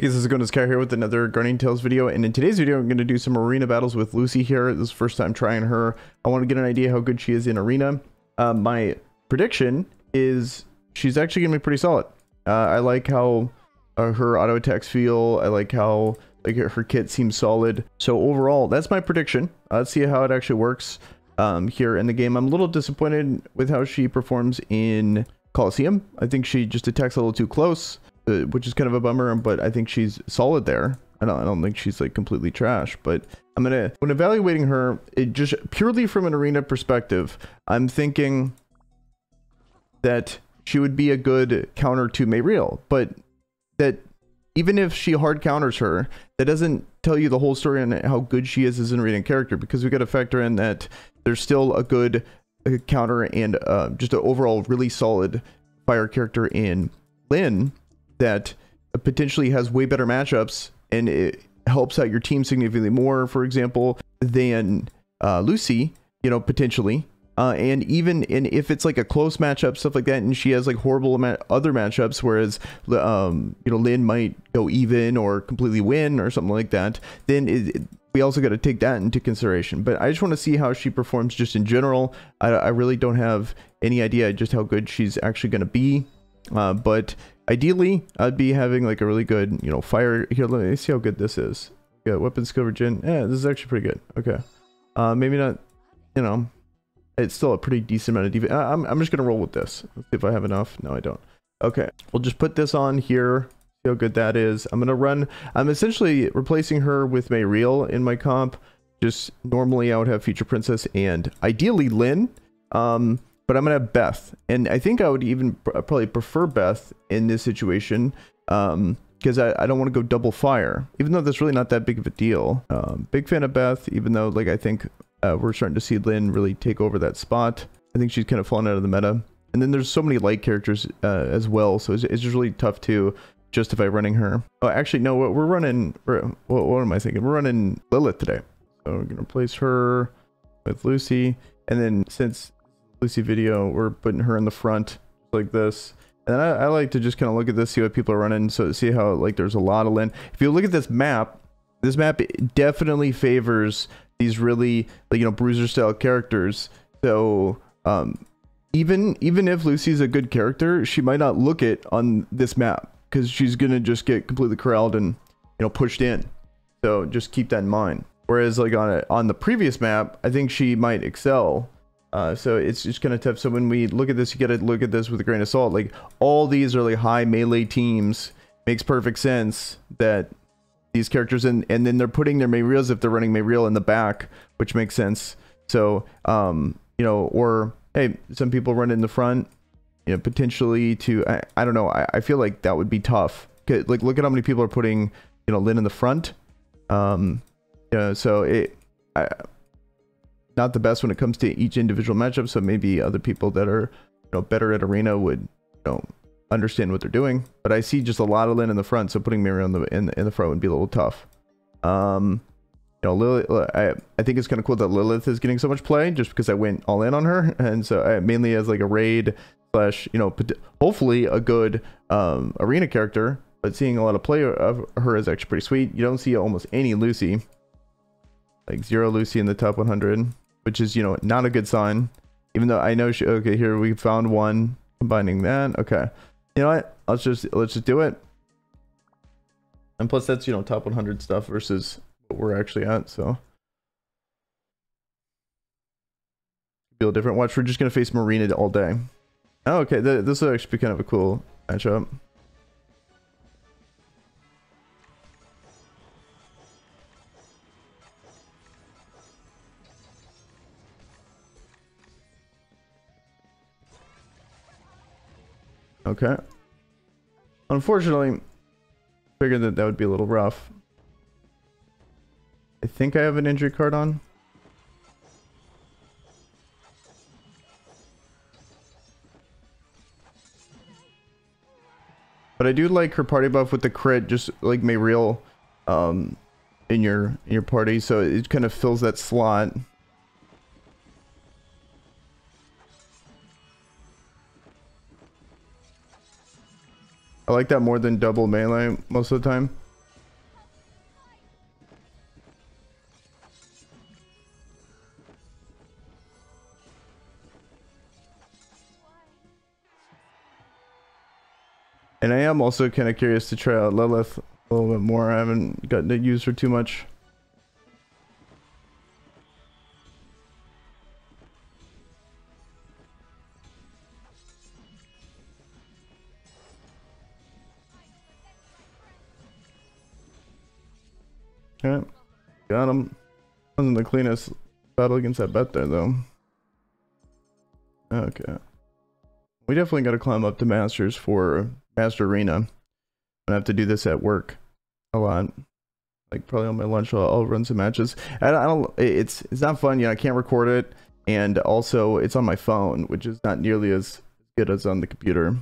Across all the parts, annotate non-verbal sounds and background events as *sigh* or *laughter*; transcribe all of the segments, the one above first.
Hey guys, this is Sky here with another Guardian Tales video, and in today's video I'm going to do some arena battles with Lucy here. This is the first time trying her. I want to get an idea how good she is in arena. Uh, my prediction is she's actually going to be pretty solid. Uh, I like how uh, her auto attacks feel. I like how like her kit seems solid. So overall, that's my prediction. Uh, let's see how it actually works um, here in the game. I'm a little disappointed with how she performs in Coliseum. I think she just attacks a little too close. Uh, which is kind of a bummer, but I think she's solid there. I don't, I don't think she's like completely trash, but I'm gonna when evaluating her, it just purely from an arena perspective, I'm thinking that she would be a good counter to Mayreel, but that even if she hard counters her, that doesn't tell you the whole story on how good she is as an arena character because we got to factor in that there's still a good counter and uh, just an overall really solid fire character in Lynn that potentially has way better matchups and it helps out your team significantly more, for example, than uh, Lucy, you know, potentially. Uh, and even in if it's like a close matchup, stuff like that, and she has like horrible ma other matchups, whereas um, you know Lynn might go even or completely win or something like that, then it, we also got to take that into consideration. But I just want to see how she performs just in general. I, I really don't have any idea just how good she's actually going to be. Uh, but Ideally, I'd be having like a really good, you know, fire. Here, let me see how good this is. Yeah, weapon skill regen. Yeah, this is actually pretty good. Okay. Uh, maybe not, you know, it's still a pretty decent amount of defense. I'm, I'm just going to roll with this. Let's see if I have enough. No, I don't. Okay. We'll just put this on here. See how good that is. I'm going to run. I'm essentially replacing her with Mayreel in my comp. Just normally I would have Future Princess and ideally Lynn. Um, but I'm gonna have Beth, and I think I would even pr probably prefer Beth in this situation, um, because I, I don't want to go double fire, even though that's really not that big of a deal. Um, big fan of Beth, even though like I think uh, we're starting to see Lynn really take over that spot. I think she's kind of fallen out of the meta. And then there's so many light characters uh, as well, so it's, it's just really tough to justify running her. Oh, actually, no, we're running, we're, what, what am I thinking? We're running Lilith today. So we're gonna replace her with Lucy. And then since Lucy video, we're putting her in the front like this. And I, I like to just kind of look at this, see what people are running, so see how like there's a lot of Lynn. If you look at this map, this map definitely favors these really you know bruiser style characters. So um, even even if Lucy's a good character, she might not look it on this map because she's gonna just get completely corralled and you know pushed in. So just keep that in mind. Whereas like on a, on the previous map, I think she might excel uh, so it's just kind of tough. So when we look at this, you got to look at this with a grain of salt. Like all these like high melee teams. Makes perfect sense that these characters and and then they're putting their Mayreels if they're running Mayreel in the back, which makes sense. So um, you know, or hey, some people run in the front, you know, potentially to I, I don't know. I, I feel like that would be tough. Like look at how many people are putting you know Lynn in the front. Um, you know, so it. I, not the best when it comes to each individual matchup. So maybe other people that are you know better at arena would you know understand what they're doing. But I see just a lot of Lynn in the front, so putting Miri in the in, in the front would be a little tough. Um, you know, Lilith, I I think it's kind of cool that Lilith is getting so much play just because I went all in on her, *laughs* and so I, mainly as like a raid slash you know hopefully a good um arena character. But seeing a lot of play of her is actually pretty sweet. You don't see almost any Lucy. Like zero Lucy in the top 100 which is, you know, not a good sign. Even though I know she, okay, here we found one combining that. Okay. You know what? Let's just, let's just do it. And plus that's, you know, top 100 stuff versus what we're actually at. So. Feel different. Watch, we're just going to face Marina all day. Oh, okay. This will actually be kind of a cool matchup. Okay. Unfortunately, figured that that would be a little rough. I think I have an injury card on. But I do like her party buff with the crit, just like Mayreel um, in your in your party, so it kind of fills that slot. I like that more than double melee most of the time. And I am also kind of curious to try out Lilith a little bit more. I haven't gotten to use her too much. Okay, got him. Wasn't the cleanest battle against that bet there though. Okay. We definitely got to climb up to Masters for Master Arena. I have to do this at work a lot. Like probably on my lunch, I'll, I'll run some matches. I, I don't. It's it's not fun. Yeah, I can't record it, and also it's on my phone, which is not nearly as good as on the computer.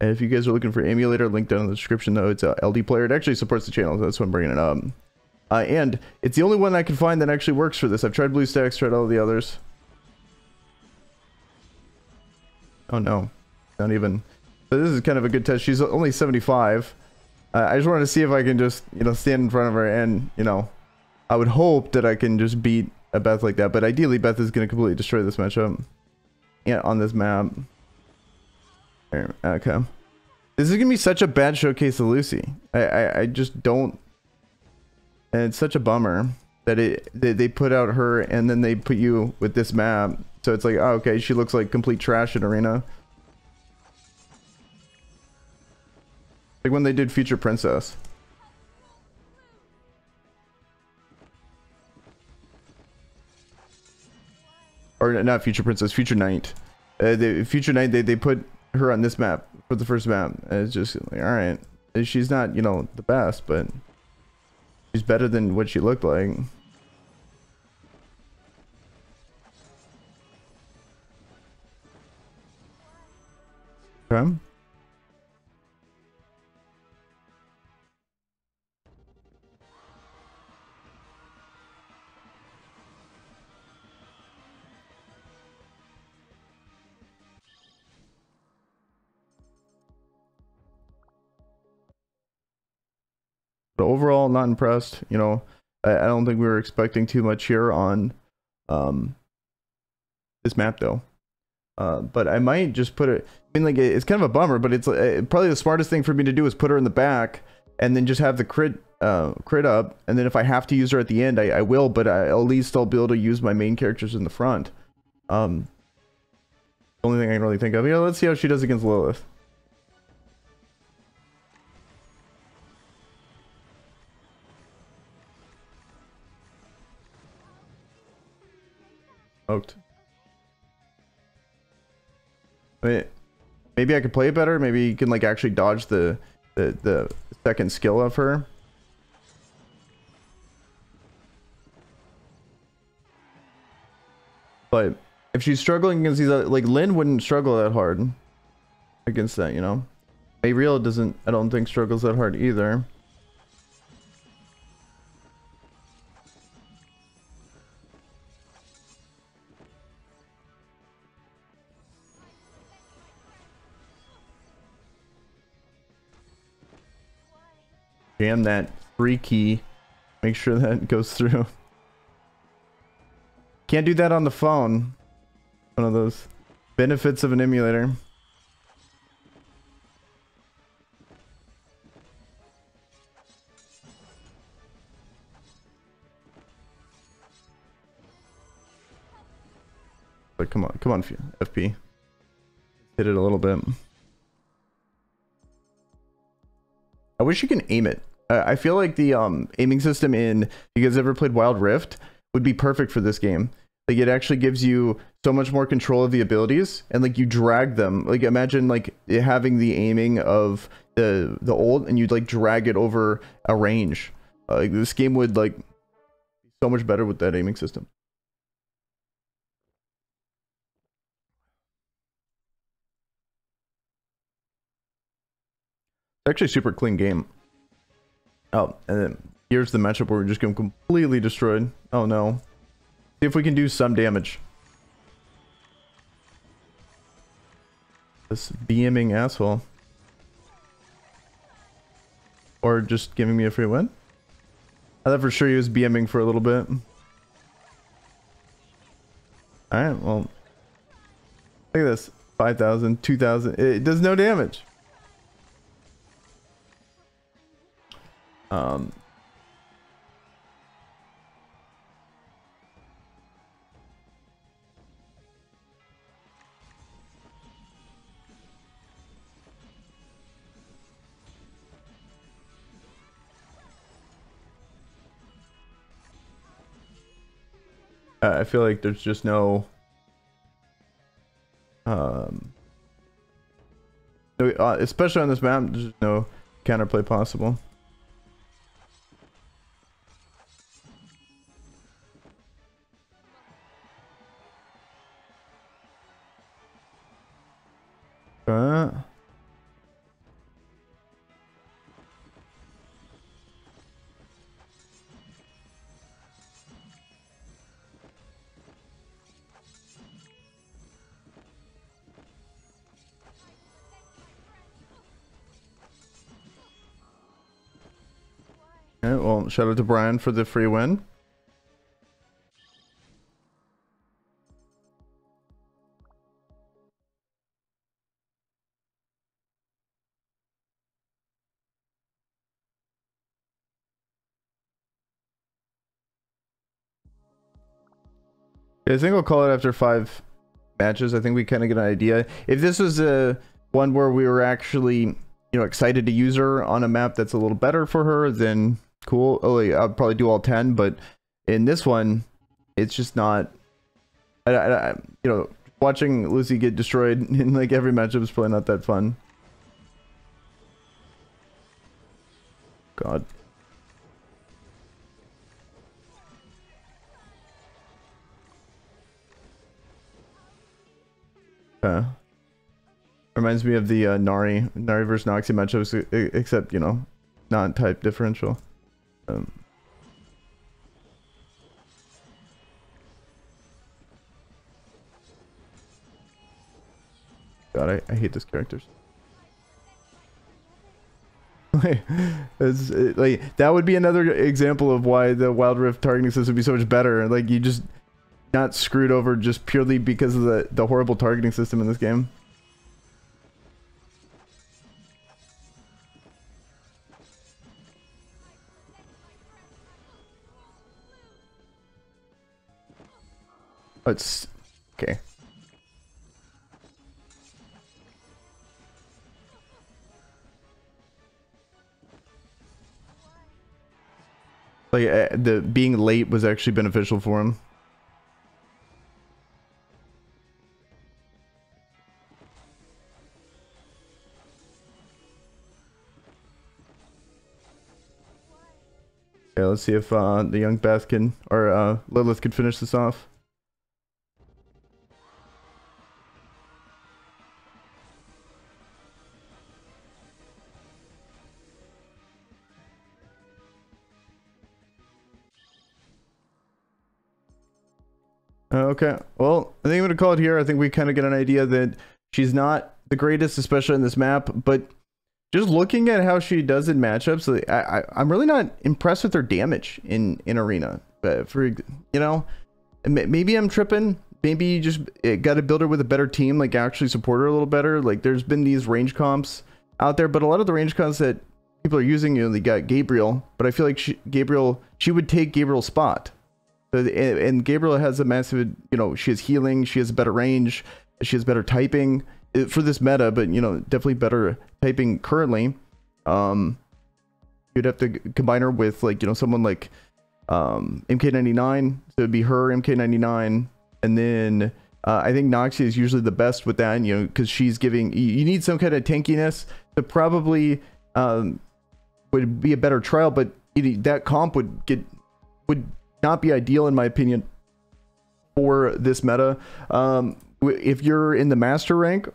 And if you guys are looking for emulator, link down in the description though. It's a LD player. It actually supports the channel. So that's why I'm bringing it up. Uh, and it's the only one I can find that actually works for this. I've tried BlueStacks, tried all the others. Oh no, not even. So this is kind of a good test. She's only 75. Uh, I just wanted to see if I can just, you know, stand in front of her and, you know, I would hope that I can just beat a Beth like that. But ideally, Beth is going to completely destroy this matchup. Yeah, on this map. Okay. This is to be such a bad showcase of Lucy. I, I, I just don't... And it's such a bummer that it they, they put out her and then they put you with this map. So it's like, oh, okay, she looks like complete trash in Arena. Like when they did Future Princess. Or not Future Princess, Future Knight. Uh, the Future Knight, they, they put her on this map for the first map. And it's just like, alright. She's not, you know, the best, but she's better than what she looked like. Okay. But overall, not impressed. You know, I, I don't think we were expecting too much here on um, this map, though. Uh, but I might just put it. I mean, like it's kind of a bummer, but it's uh, probably the smartest thing for me to do is put her in the back and then just have the crit uh, crit up. And then if I have to use her at the end, I, I will. But I, at least I'll be able to use my main characters in the front. Um, the only thing I can really think of. Yeah, let's see how she does against Lilith. Smoked. Wait, maybe I could play it better. Maybe you can like actually dodge the the the second skill of her. But if she's struggling against these, uh, like Lynn wouldn't struggle that hard against that, you know. Ariel doesn't, I don't think struggles that hard either. Jam that free key. Make sure that *laughs* goes through. Can't do that on the phone. One of those benefits of an emulator. But come on, come on, FP. Hit it a little bit. I wish you can aim it. I feel like the um, aiming system in you guys ever played Wild Rift would be perfect for this game. Like it actually gives you so much more control of the abilities, and like you drag them. Like imagine like having the aiming of the the old, and you'd like drag it over a range. Uh, like this game would like be so much better with that aiming system. Actually super clean game. Oh, and then here's the matchup where we're just getting completely destroyed. Oh no. See if we can do some damage. This BMing asshole. Or just giving me a free win? I thought for sure he was BMing for a little bit. Alright, well. Look at this. 5,000, 2,000. It does no damage. Um, I feel like there's just no um uh, especially on this map there's no counterplay possible Okay, well, shout out to Brian for the free win. I think I'll call it after five matches. I think we kind of get an idea. If this was a one where we were actually, you know, excited to use her on a map that's a little better for her, then cool. Oh, I'll probably do all 10, but in this one, it's just not, I, I, you know, watching Lucy get destroyed *laughs* in like every matchup is probably not that fun. God. Uh, reminds me of the uh, Nari, Nari versus Noxy matchups, except, you know, non-type differential. Um, God, I, I hate this characters. *laughs* it's, it, like that would be another example of why the Wild Rift targeting system would be so much better. Like you just not screwed over just purely because of the the horrible targeting system in this game. It's okay. Like uh, the being late was actually beneficial for him. Yeah, let's see if uh, the young Beth can or uh, Lilith could finish this off. Okay. Well, I think I'm going to call it here. I think we kind of get an idea that she's not the greatest, especially in this map, but just looking at how she does in matchups, I, I, am really not impressed with her damage in, in arena. But for, you know, maybe I'm tripping. Maybe you just eh, got to build her with a better team, like actually support her a little better. Like there's been these range comps out there, but a lot of the range comps that people are using, you know, they got Gabriel, but I feel like she, Gabriel, she would take Gabriel's spot and Gabriel has a massive, you know, she has healing, she has better range, she has better typing uh, for this meta, but you know, definitely better typing currently. Um, you'd have to combine her with like, you know, someone like um, MK99, so it'd be her MK99, and then uh, I think Noxy is usually the best with that, you know, because she's giving, you need some kind of tankiness to probably um, would be a better trial, but that comp would get, would not be ideal in my opinion for this meta. Um, if you're in the master rank,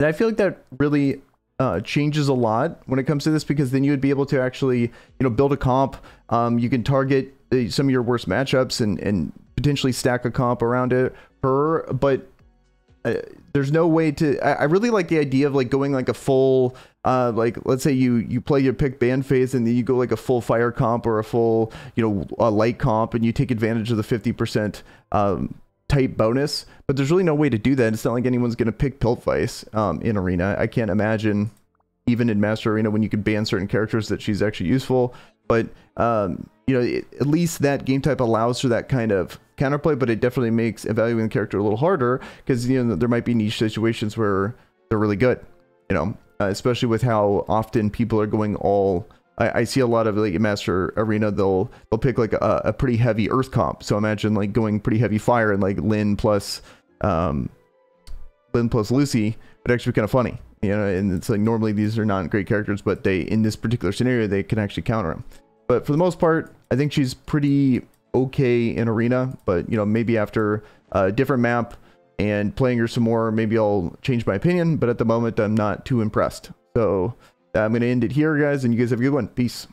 I feel like that really uh, changes a lot when it comes to this because then you would be able to actually, you know, build a comp. Um, you can target uh, some of your worst matchups and and potentially stack a comp around it. Her, but uh, there's no way to. I, I really like the idea of like going like a full uh, like let's say you you play your pick band phase and then you go like a full fire comp or a full you know a light comp and you take advantage of the 50% um, type bonus but there's really no way to do that it's not like anyone's going to pick Plitvice um, in arena i can't imagine even in Master Arena when you can ban certain characters that she's actually useful. But um, you know, it, at least that game type allows for that kind of counterplay, but it definitely makes evaluating the character a little harder because you know there might be niche situations where they're really good. You know, uh, especially with how often people are going all. I, I see a lot of like Master Arena. They'll they'll pick like a, a, pretty heavy Earth comp. So imagine like going pretty heavy Fire and like Lynn plus um, Lynn plus Lucy would actually be kind of funny. You know, and it's like normally these are not great characters, but they in this particular scenario they can actually counter them. But for the most part, I think she's pretty okay in arena. But you know, maybe after a different map and playing her some more, maybe I'll change my opinion. But at the moment, I'm not too impressed. So I'm gonna end it here, guys, and you guys have a good one. Peace.